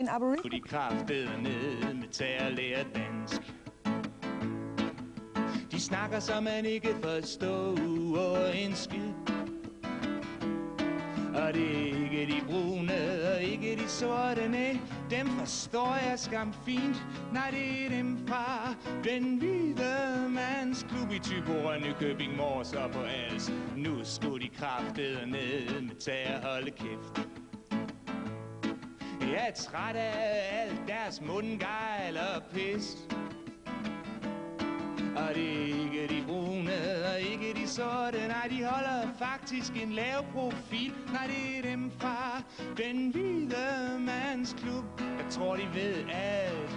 En aboriginal. Kunne de kraftede ned med tag og lære dansk. De snakker, så man ikke forstår en skid. Og det er ikke de brune og ikke de sorte, nej, dem forstår jeg skam fint. Nej, det er dem fra den hvide mands klub i Tyborg, Nykøbing, Mors og på Als. Nu skulle de kraftede ned med tag og holde kæft. Jeg er træt af alt deres mundgejl og pis. Og det er ikke de brune og ikke de sorte Nej, de holder faktisk en lav profil. Nej, det er dem fra den hvide mands klub. Jeg tror, de ved alt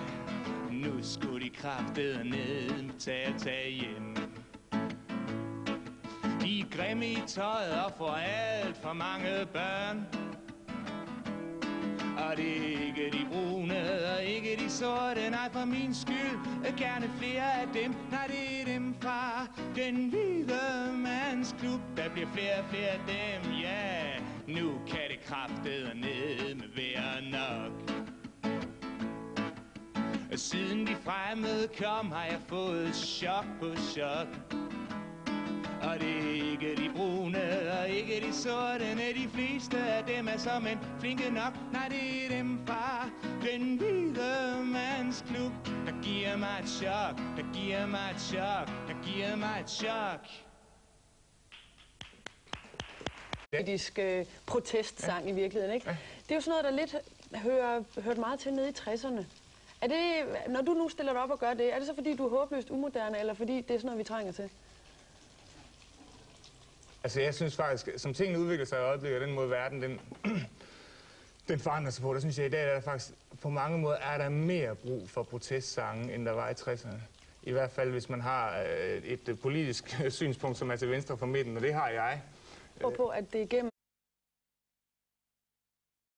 Nu skulle de kraftede ned Tage og tage hjem. De er grimme i tøjet og får alt for mange børn og det er ikke de brune og ikke de sorte. Nej, for min skyld gerne flere af dem. Nej, det er dem fra den hvide mands klub. Der bliver flere og flere af dem, ja. Nu kan det kraftede ned med vejr nok. Siden de fremmede kom, har jeg fået chok på chok. Og ikke de sorte Nej, de fleste af dem er som en flinke nok Nej, det er dem fra den hvide mands klub Der giver mig et chok, der giver mig et chok Der giver mig et chok politisk øh, protestsang ja. i virkeligheden, ikke? Ja. Det er jo sådan noget, der lidt hører, hørt meget til nede i 60'erne. Er det, når du nu stiller dig op og gør det, er det så fordi, du er håbløst umoderne, eller fordi det er sådan noget, vi trænger til? Altså jeg synes faktisk, som tingene udvikler sig i øjeblikket, den måde verden, den, den forandrer sig på, der synes jeg i dag, er der faktisk på mange måder er der mere brug for protestsange, end der var i 60'erne. I hvert fald, hvis man har øh, et øh, politisk synspunkt, som er til venstre for midten, og det har jeg. Og på, at det er